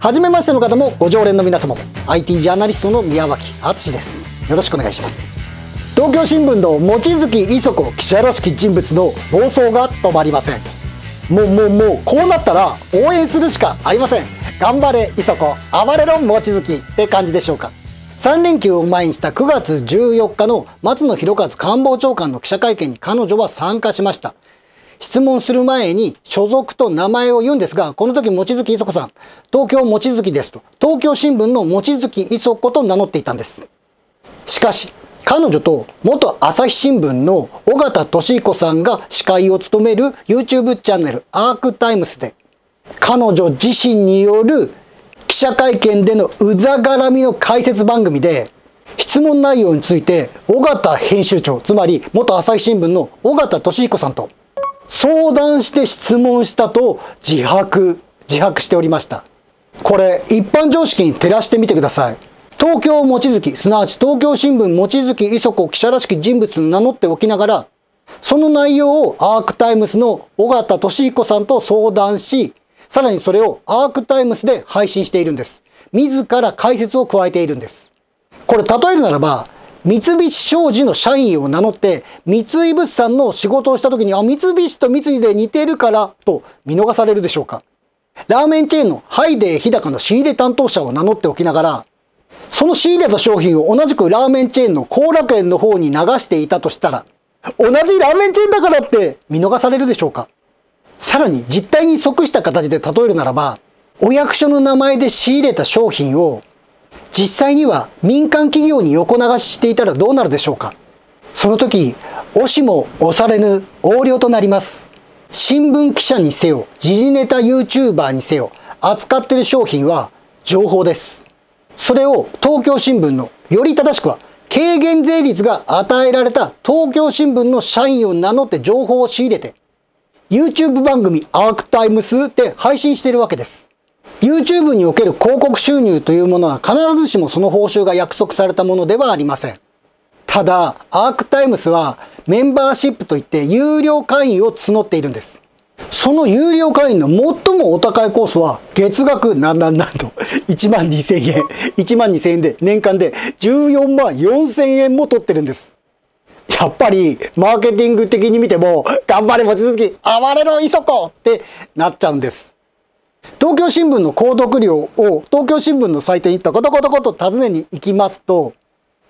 はじめましての方もご常連の皆様も IT ジャーナリストの宮脇敦です。よろしくお願いします。東京新聞の望月磯子記者らしき人物の暴走が止まりません。もうもうもうこうなったら応援するしかありません。頑張れ磯子。暴れろ望月って感じでしょうか。3連休を前にした9月14日の松野博一官房長官の記者会見に彼女は参加しました。質問する前に所属と名前を言うんですが、この時、望月磯子さん、東京望月ですと、東京新聞の望月磯子と名乗っていたんです。しかし、彼女と元朝日新聞の尾形俊彦さんが司会を務める YouTube チャンネルアークタイムスで、彼女自身による記者会見でのうざがらみの解説番組で、質問内容について尾形編集長、つまり元朝日新聞の尾形俊彦さんと相談して質問したと自白、自白しておりました。これ、一般常識に照らしてみてください。東京望月、すなわち東京新聞望月磯子記者らしき人物と名乗っておきながら、その内容をアークタイムスの尾形俊彦さんと相談し、さらにそれをアークタイムスで配信しているんです。自ら解説を加えているんです。これ例えるならば、三菱商事の社員を名乗って、三井物産の仕事をした時に、あ、三菱と三井で似てるから、と見逃されるでしょうか。ラーメンチェーンのハイデー日高の仕入れ担当者を名乗っておきながら、その仕入れた商品を同じくラーメンチェーンの後楽園の方に流していたとしたら、同じラーメンチェーンだからって見逃されるでしょうか。さらに実態に即した形で例えるならば、お役所の名前で仕入れた商品を実際には民間企業に横流ししていたらどうなるでしょうか？その時、押しも押されぬ横領となります。新聞記者にせよ、時事ネタ YouTuber にせよ、扱ってる商品は情報です。それを東京新聞の、より正しくは、軽減税率が与えられた東京新聞の社員を名乗って情報を仕入れて、YouTube 番組アークタイムスで配信しているわけです。YouTube における広告収入というものは必ずしもその報酬が約束されたものではありません。ただ、アークタイムスはメンバーシップといって有料会員を募っているんです。その有料会員の最もお高いコースは月額なんなんなんと1万2000円、1万2000円で年間で14万4000円も取ってるんです。やっぱりマーケティング的に見ても頑張れ望月、暴れろ磯子ってなっちゃうんです。東京新聞の購読料を東京新聞のサイトにトコトコトコと尋ねに行きますと、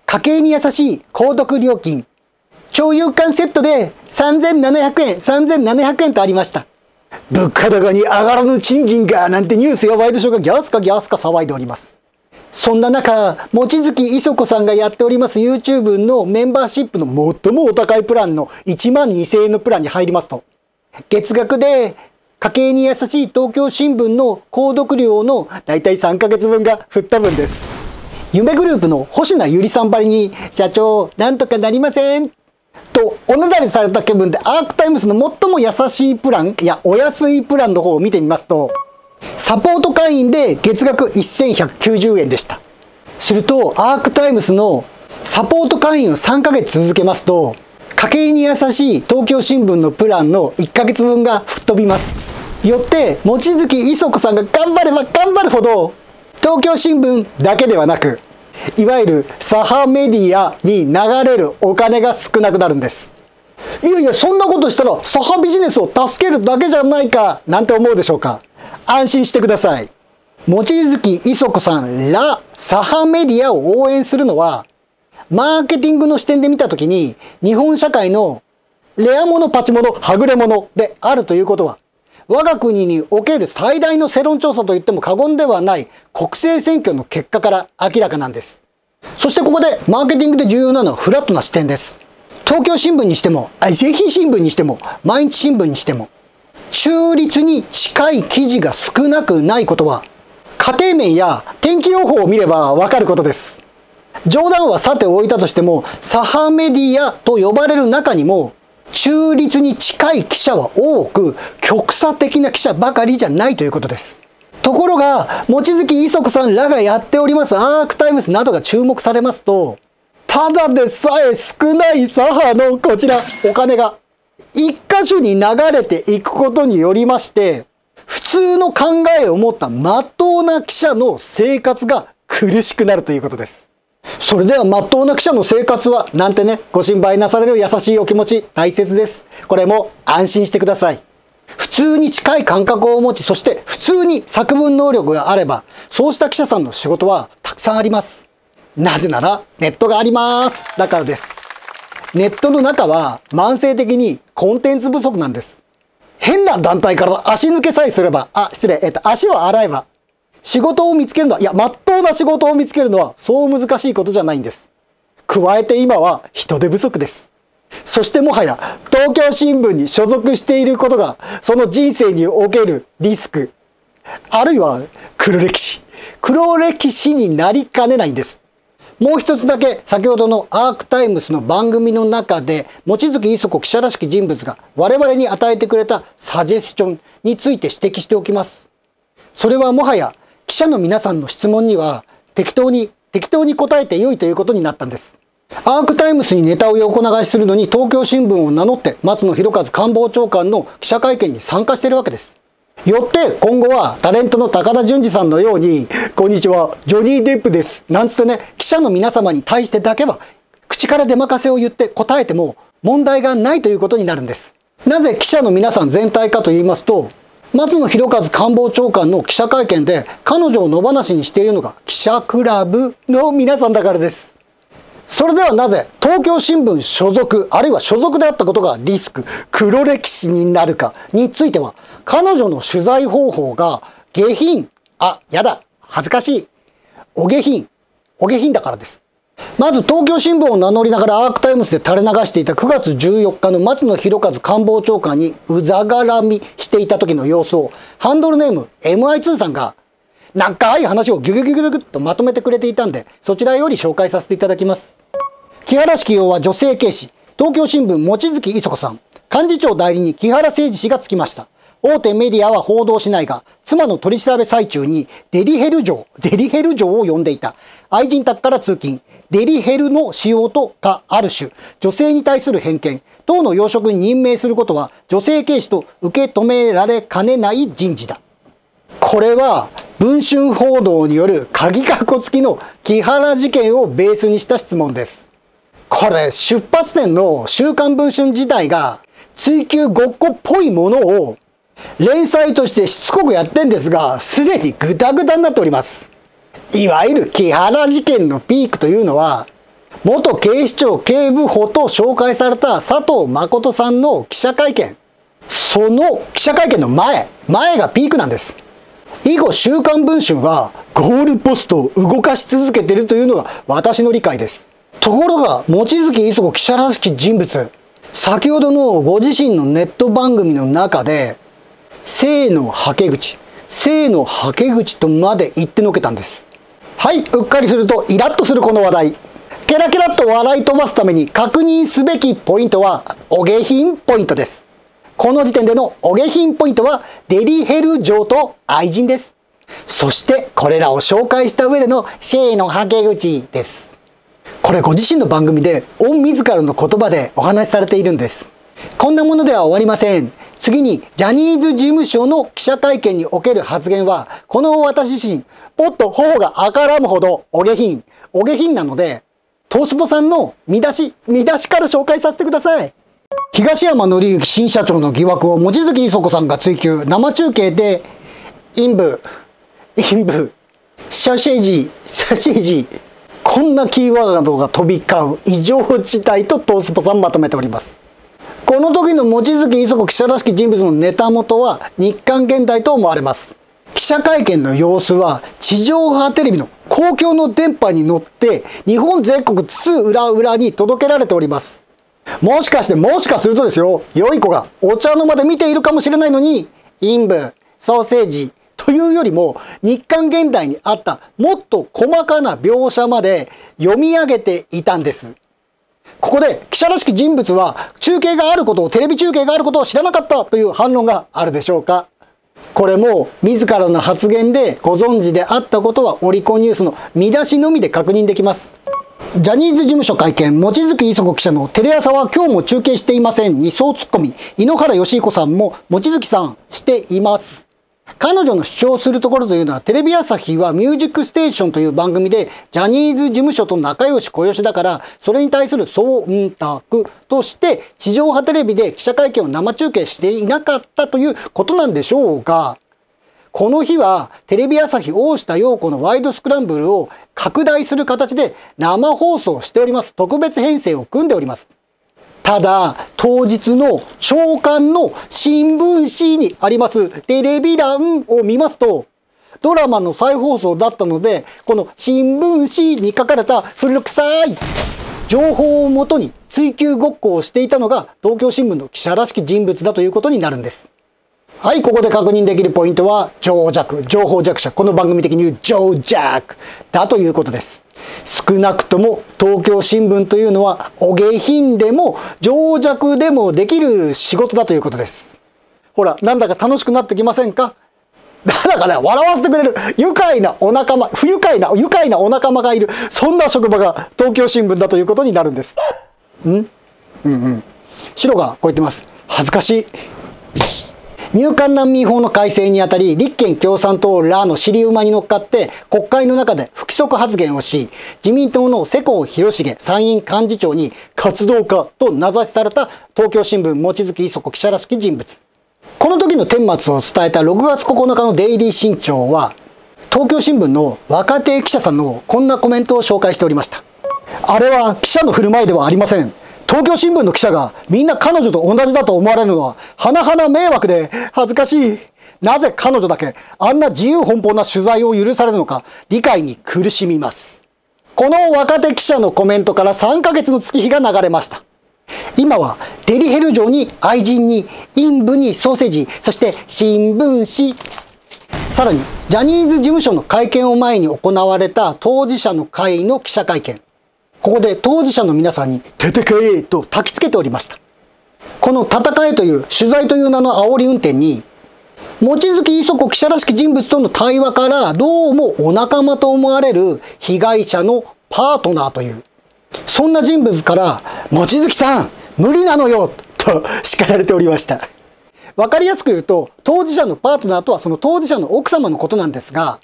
家計に優しい購読料金、超有感セットで3700円、3700円とありました。物価高に上がらぬ賃金がなんてニュースやワイドショーがギャスかギャスか騒いでおります。そんな中、望月磯子さんがやっております YouTube のメンバーシップの最もお高いプランの1万2000円のプランに入りますと、月額で家計に優しい東京新聞の購読料のだいたい3ヶ月分が振った分です。夢グループの保科有里さんばりに、社長、なんとかなりませんと、おねだりされた気分で、アークタイムズの最も優しいプラン、いや、お安いプランの方を見てみますと、サポート会員で月額1190円でした。すると、アークタイムズのサポート会員を3ヶ月続けますと、家計に優しい東京新聞のプランの1ヶ月分が吹っ飛びます。よって、望月衣塑子さんが頑張れば頑張るほど、東京新聞だけではなく、いわゆる左派メディアに流れるお金が少なくなるんです。いやいや、そんなことしたら左派ビジネスを助けるだけじゃないか、なんて思うでしょうか。安心してください。望月磯子さんら左派メディアを応援するのは、マーケティングの視点で見たときに、日本社会のレアもの、パチモノ、はぐれ者であるということは、我が国における最大の世論調査と言っても過言ではない国政選挙の結果から明らかなんです。そしてここでマーケティングで重要なのはフラットな視点です。東京新聞にしても、ぜひ新聞にしても、毎日新聞にしても、中立に近い記事が少なくないことは、家庭面や天気予報を見ればわかることです。冗談はさておいたとしても、左派メディアと呼ばれる中にも、中立に近い記者は多く、極左的な記者ばかりじゃないということです。ところが、望月衣塑子さんらがやっておりますアークタイムズなどが注目されますと、ただでさえ少ない左派のこちら、お金が、一箇所に流れていくことによりまして、普通の考えを持った真っ当な記者の生活が苦しくなるということです。それでは真っ当な記者の生活は、なんてね、ご心配なされる優しいお気持ち大切です。これも安心してください。普通に近い感覚を持ち、そして普通に作文能力があれば、そうした記者さんの仕事はたくさんあります。なぜなら、ネットがあります。だからです。ネットの中は慢性的にコンテンツ不足なんです。変な団体から足抜けさえすれば、あ、失礼、えっと、足を洗えば、仕事を見つけるのは、いや、まっとうな仕事を見つけるのは、そう難しいことじゃないんです。加えて今は人手不足です。そしてもはや、東京新聞に所属していることが、その人生におけるリスク、あるいは黒歴史、黒歴史になりかねないんです。もう一つだけ先ほどのアークタイムスの番組の中で望月磯子記者らしき人物が我々に与えてくれたサジェスチョンについて指摘しておきます。それはもはや記者の皆さんの質問には適当に適当に答えて良いということになったんです。アークタイムスにネタを横流しするのに東京新聞を名乗って松野博一官房長官の記者会見に参加しているわけです。よって今後はタレントの高田純次さんのように、こんにちは、ジョニー・デップです。なんつってね、記者の皆様に対してだけは、口から出任せを言って答えても問題がないということになるんです。なぜ記者の皆さん全体かと言いますと、松野博一官房長官の記者会見で彼女を野放しにしているのが記者クラブの皆さんだからです。それではなぜ東京新聞所属あるいは所属であったことがリスク。黒歴史になるかについては彼女の取材方法が下品。あやだ。恥ずかしい。お下品。お下品だからです。まず東京新聞を名乗りながらアークタイムズで垂れ流していた9月14日の松野博一官房長官にうざがらみしていた時の様子をハンドルネーム MI2 さんが長い話をギュギュギュギュギュッとまとめてくれていたんで、そちらより紹介させていただきます。木原式用は女性警視、東京新聞望月磯子さん、幹事長代理に木原誠二氏がつきました。大手メディアは報道しないが、妻の取り調べ最中にデリヘル城、デリヘル城を呼んでいた。愛人宅から通勤、デリヘルの使用とかある種、女性に対する偏見、党の要職に任命することは女性警視と受け止められかねない人事だ。これは文春報道による鍵括弧付きの木原事件をベースにした質問です。これ出発点の週刊文春自体が追求ごっこっぽいものを連載としてしつこくやってんですが、すでにグダグダになっております。いわゆる木原事件のピークというのは、元警視庁警部補と紹介された佐藤誠さんの記者会見。その記者会見の前、前がピークなんです。以後週刊文春はゴールポストを動かし続けているというのが私の理解です。ところが、望月磯子記者らしき人物、先ほどのご自身のネット番組の中で、性のはけ口、性のはけ口とまで言ってのけたんです。はい、うっかりするとイラッとするこの話題。ケラケラと笑い飛ばすために確認すべきポイントは、お下品ポイントです。この時点でのお下品ポイントはデリヘル城と愛人です。そしてこれらを紹介した上でのシェイのはけ口です。これご自身の番組で御自らの言葉でお話しされているんです。こんなものでは終わりません。次に、ジャニーズ事務所の記者会見における発言は、この私自身、ぽっと頬が赤らむほどお下品、お下品なので、トースポさんの見出し、見出しから紹介させてください。東山紀之新社長の疑惑を望月磯子さんが追及。生中継で陰部陰部シャシェジシャシェジこんなキーワードが飛び交う異常事態とトースポさんまとめております。この時の望月磯子記者らしき人物のネタ元は日韓現代と思われます。記者会見の様子は地上波テレビの公共の電波に乗って日本全国津々浦々に届けられております。もしかして、もしかするとですよ、良い子がお茶の間で見ているかもしれないのに、陰部、ソーセージというよりも、日韓現代にあったもっと細かな描写まで読み上げていたんです。ここで記者らしき人物は中継があることを、テレビ中継があることを知らなかったという反論があるでしょうか？これも自らの発言でご存知であったことはオリコンニュースの見出しのみで確認できます。ジャニーズ事務所会見、望月磯子記者のテレ朝は今日も中継していませんにそう突っ込み、井ノ原快彦さんも望月さんしています。彼女の主張するところというのは、テレビ朝日はミュージックステーションという番組で、ジャニーズ事務所と仲良し小良しだから、それに対する忖度として、地上波テレビで記者会見を生中継していなかったということなんでしょうが、この日はテレビ朝日大下陽子のワイドスクランブルを拡大する形で生放送しております。特別編成を組んでおります。ただ、当日の朝刊の新聞紙にありますテレビ欄を見ますと、ドラマの再放送だったので、この新聞紙に書かれた古臭い情報をもとに追求ごっこをしていたのが東京新聞の記者らしき人物だということになるんです。はい、ここで確認できるポイントは、情弱、情報弱者。この番組的に言う情弱だということです。少なくとも東京新聞というのは、お下品でも情弱でもできる仕事だということです。ほら、なんだか楽しくなってきませんか？だから笑わせてくれる愉快なお仲間、不愉快な、愉快なお仲間がいる、そんな職場が東京新聞だということになるんです。ん？うんうん。白がこう言ってます。恥ずかしい。入管難民法の改正にあたり、立憲共産党らの尻馬に乗っかって、国会の中で不規則発言をし、自民党の世耕弘成参院幹事長に活動家と名指しされた東京新聞望月磯子記者らしき人物。この時の顛末を伝えた6月9日のデイリー新潮は、東京新聞の若手記者さんのこんなコメントを紹介しておりました。あれは記者の振る舞いではありません。東京新聞の記者がみんな彼女と同じだと思われるのは、甚だ迷惑で恥ずかしい。なぜ彼女だけあんな自由奔放な取材を許されるのか理解に苦しみます。この若手記者のコメントから3ヶ月の月日が流れました。今はデリヘル城に愛人に陰部にソーセージ、そして新聞紙。さらにジャニーズ事務所の会見を前に行われた当事者の会の記者会見。ここで当事者の皆さんに戦えと焚きつけておりました。この戦えという取材という名の煽り運転に、望月磯子記者らしき人物との対話からどうもお仲間と思われる被害者のパートナーという、そんな人物から、望月さん、無理なのよと叱られておりました。わかりやすく言うと、当事者のパートナーとはその当事者の奥様のことなんですが、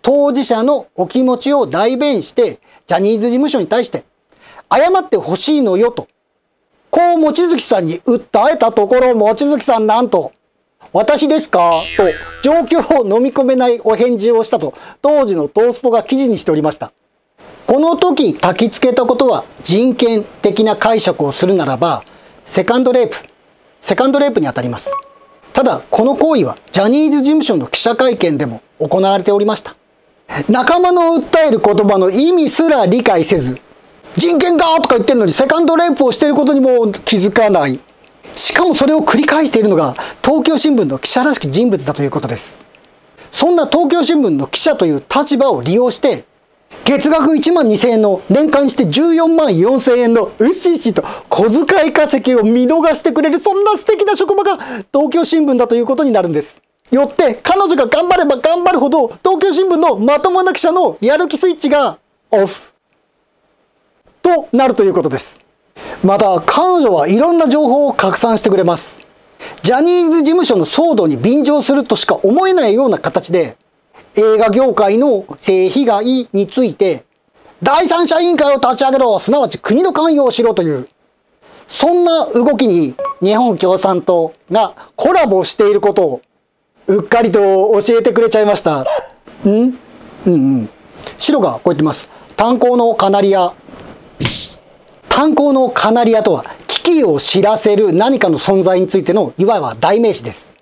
当事者のお気持ちを代弁して、ジャニーズ事務所に対して、謝ってほしいのよと、こう望月さんに訴えたところ、望月さんなんと、私ですかと、状況を飲み込めないお返事をしたと、当時のトースポが記事にしておりました。この時焚きつけたことは人権的な解釈をするならば、セカンドレイプ、セカンドレイプにあたります。ただ、この行為はジャニーズ事務所の記者会見でも行われておりました。仲間の訴える言葉の意味すら理解せず、人権だとか言ってるのにセカンドレイプをしていることにも気づかない。しかもそれを繰り返しているのが東京新聞の記者らしき人物だということです。そんな東京新聞の記者という立場を利用して、月額1万2000円の年間して14万4000円のうししと小遣い稼ぎを見逃してくれるそんな素敵な職場が東京新聞だということになるんです。よって彼女が頑張れば頑張るほど東京新聞のまともな記者のやる気スイッチがオフとなるということです。また彼女はいろんな情報を拡散してくれます。ジャニーズ事務所の騒動に便乗するとしか思えないような形で映画業界の性被害について第三者委員会を立ち上げろすなわち国の関与をしろというそんな動きに日本共産党がコラボしていることをうっかりと教えてくれちゃいました。ん？うんうん。白がこう言ってます。炭鉱のカナリア。炭鉱のカナリアとは、危機を知らせる何かの存在についてのいわば代名詞です。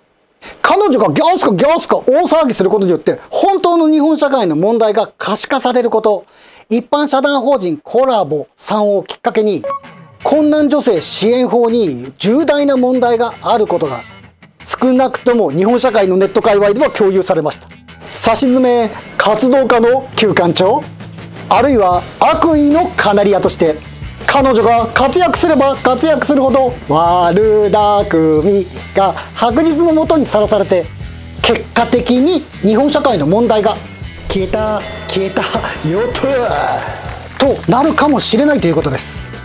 彼女がギャースかギャースか大騒ぎすることによって、本当の日本社会の問題が可視化されること、一般社団法人コラボさんをきっかけに、困難女性支援法に重大な問題があることが少なくとも日本社会のネット界隈では共有されました。差し詰め活動家の旧館長あるいは悪意のカナリアとして彼女が活躍すれば活躍するほど悪巧みが白日のもとにさらされて結果的に日本社会の問題が消えた消えたよととなるかもしれないということです。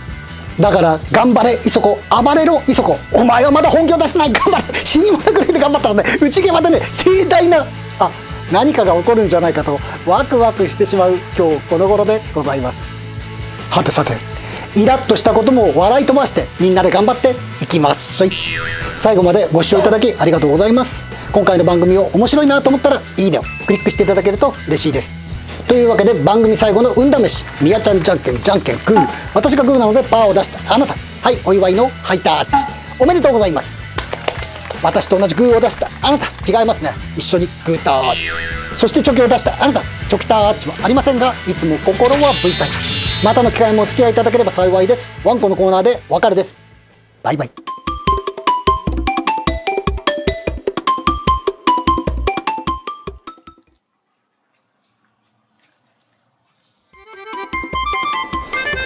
だから頑張れ磯子暴れろ磯子お前はまだ本気を出してない。頑張れ。死に物狂いで頑張ったらね。内毛までね盛大なあ何かが起こるんじゃないかとワクワクしてしまう今日この頃でございます。はてさてイラッとしたことも笑い飛ばしてみんなで頑張っていきましょい。最後までご視聴いただきありがとうございます。今回の番組を面白いなと思ったらいいねをクリックしていただけると嬉しいです。というわけで番組最後の運試しみやちゃんじゃんけんじゃんけんグー。私がグーなのでパーを出したあなた。はいお祝いのハイタッチ。おめでとうございます。私と同じグーを出したあなた。着替えますね。一緒にグータッチ。そしてチョキを出したあなた。チョキタッチはありませんがいつも心は V サインまたの機会もお付き合いいただければ幸いです。ワンコのコーナーでお別れです。バイバイ。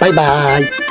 バイバイ。